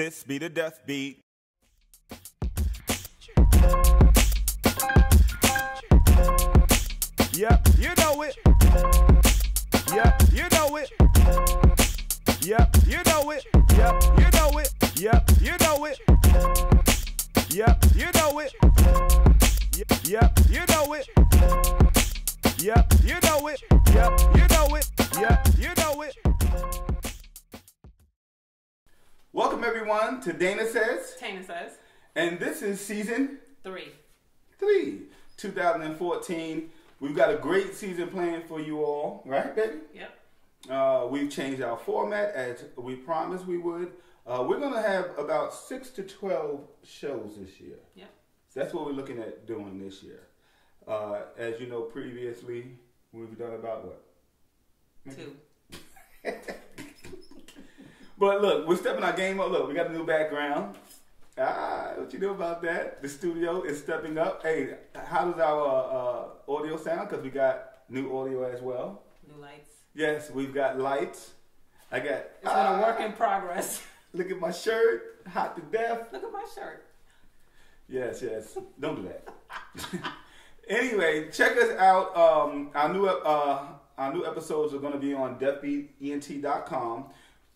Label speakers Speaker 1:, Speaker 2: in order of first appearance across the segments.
Speaker 1: This be the death beat. Yep, you know it. Yep, you know it. Yep, you know it. Yep, you know it. Yep, you know it. Yep, you know it. Yep, you know it. Yep, you know it. Yep, Welcome everyone to Dana Says,
Speaker 2: Tana says
Speaker 1: and this is season
Speaker 2: three.
Speaker 1: three, 2014. We've got a great season planned for you all, right, baby?
Speaker 2: Yep.
Speaker 1: Uh, we've changed our format as we promised we would. Uh, we're going to have about six to 12 shows this year.
Speaker 2: Yep.
Speaker 1: That's what we're looking at doing this year. Uh, as you know, previously, we've done about what?
Speaker 2: Two.
Speaker 1: But look, we're stepping our game up. Look, we got a new background. Ah, what you know about that? The studio is stepping up. Hey, how does our uh, audio sound? Because we got new audio as well.
Speaker 2: New lights.
Speaker 1: Yes, we've got lights. I got.
Speaker 2: It's been a work in progress.
Speaker 1: Look at my shirt, hot to death.
Speaker 2: Look at my shirt.
Speaker 1: Yes, yes. Don't do that. anyway, check us out. Um, our new uh, our new episodes are going to be on deafbeatent.com.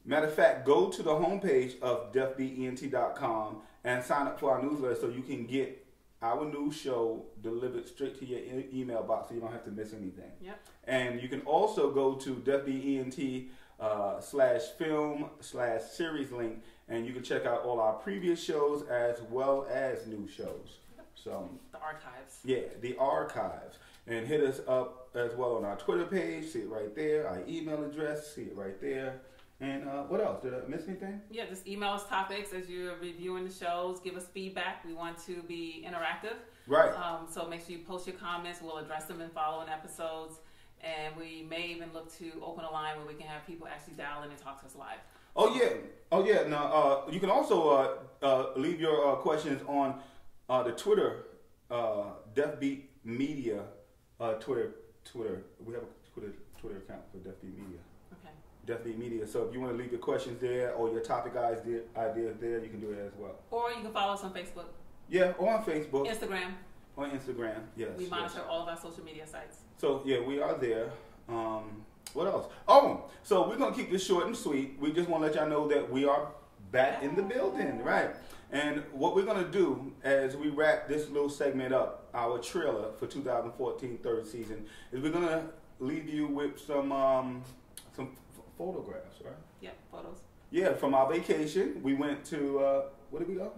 Speaker 1: Matter of fact, go to the homepage of deafbeatent.com and sign up for our newsletter so you can get our new show delivered straight to your e- email box so you don't have to miss anything.
Speaker 2: Yep.
Speaker 1: And you can also go to deafbeatent uh, slash film slash series link and you can check out all our previous shows as well as new shows. So
Speaker 2: The archives.
Speaker 1: yeah, the archives. And hit us up as well on our Twitter page. See it right there. Our email address. See it right there. And uh, what else? Did I miss anything?
Speaker 2: Yeah, just email us topics as you're reviewing the shows. Give us feedback. We want to be interactive.
Speaker 1: Right.
Speaker 2: Um, so make sure you post your comments. We'll address them in following episodes. And we may even look to open a line where we can have people actually dial in and talk to us live.
Speaker 1: Oh yeah. Oh yeah. Now uh, you can also uh, uh, leave your uh, questions on uh, the Twitter uh, Deafbeat Media uh, Twitter Twitter. We have a Twitter Twitter account for Deafbeat Media. Deafbeat Media. So if you want to leave your questions there or your topic idea, ideas there, you can do it as well.
Speaker 2: Or you can follow us on Facebook,
Speaker 1: Yeah, or on Facebook,
Speaker 2: Instagram.
Speaker 1: on Instagram. Yes.
Speaker 2: We
Speaker 1: yes.
Speaker 2: monitor all of our social media sites.
Speaker 1: So yeah, we are there. Um, what else? Oh, so we're gonna keep this short and sweet. We just want to let y'all know that we are back in the building, right? And what we're gonna do as we wrap this little segment up, our trailer for 2014 third season, is we're gonna leave you with some um, some photographs, right?
Speaker 2: Yep, photos.
Speaker 1: Yeah, from our vacation, we went to uh, where did we go?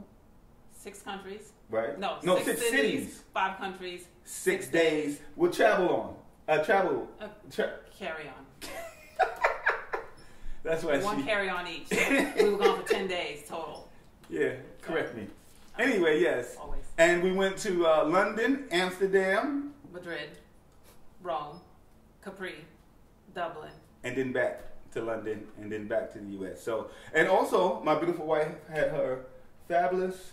Speaker 2: Six countries.
Speaker 1: Right?
Speaker 2: No,
Speaker 1: no,
Speaker 2: six,
Speaker 1: six
Speaker 2: cities,
Speaker 1: cities,
Speaker 2: five countries.
Speaker 1: six days. We'll travel on. Uh, travel.
Speaker 2: Uh,
Speaker 1: Tra-
Speaker 2: carry on.
Speaker 1: that's why
Speaker 2: One
Speaker 1: she.
Speaker 2: carry on each. we were gone for 10 days total.
Speaker 1: Yeah, correct me. Anyway, yes.
Speaker 2: Always.
Speaker 1: And we went to uh, London, Amsterdam,
Speaker 2: Madrid, Rome, Capri, Dublin.
Speaker 1: and then back to London, and then back to the U.S. So, and also, my beautiful wife had her fabulous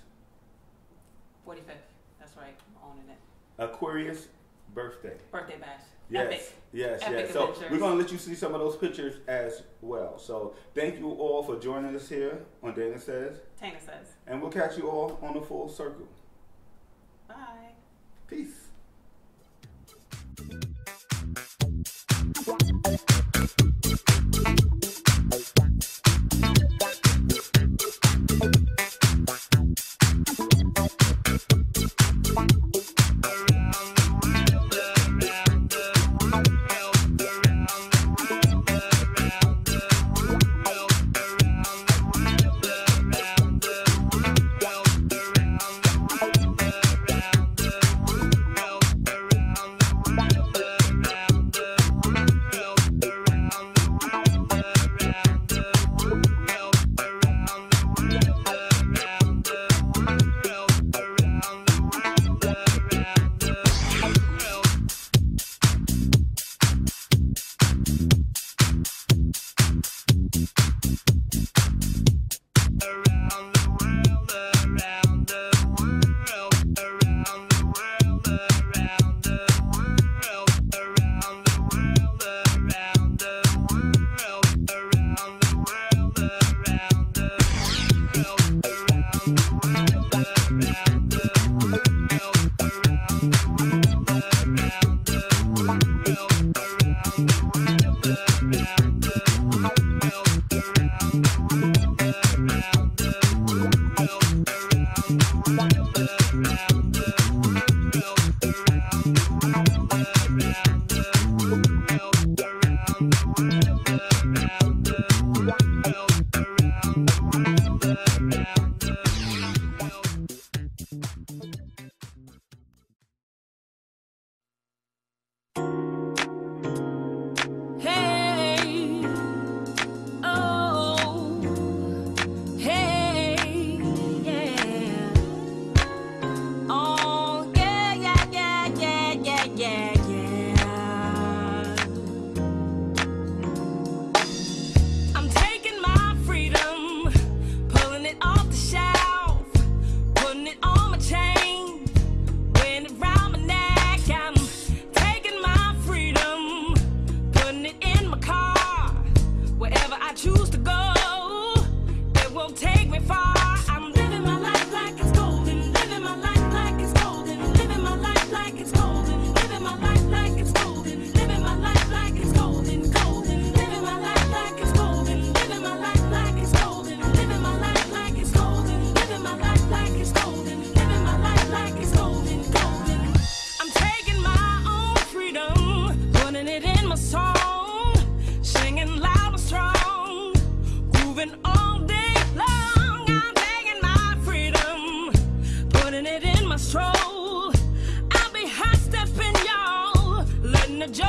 Speaker 2: 45th. That's right. I'm owning it.
Speaker 1: Aquarius birthday.
Speaker 2: Birthday bash.
Speaker 1: Yes,
Speaker 2: Epic.
Speaker 1: yes,
Speaker 2: Epic
Speaker 1: yes. So we're gonna let you see some of those pictures as well. So thank you all for joining us here on Dana Says,
Speaker 2: Tana says.
Speaker 1: and we'll catch you all on the full circle.
Speaker 2: Yeah.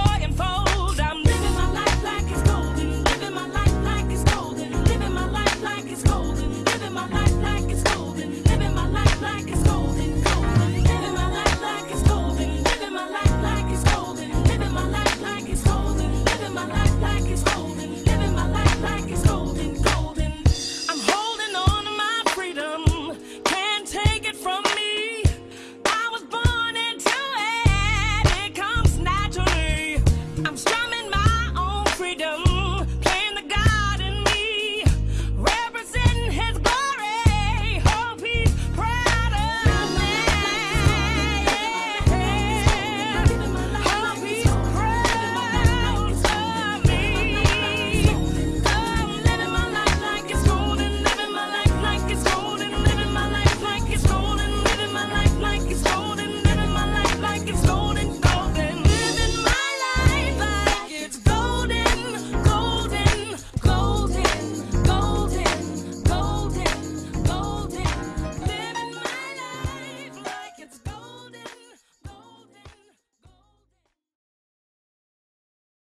Speaker 1: boy
Speaker 3: and fold.